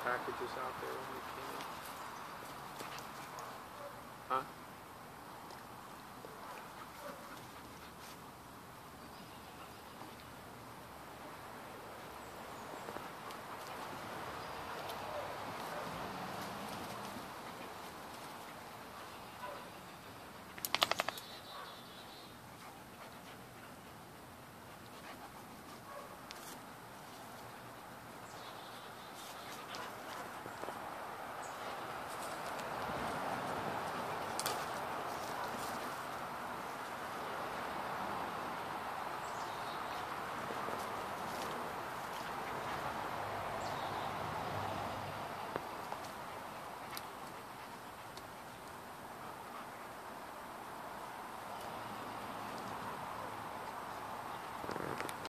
packages out there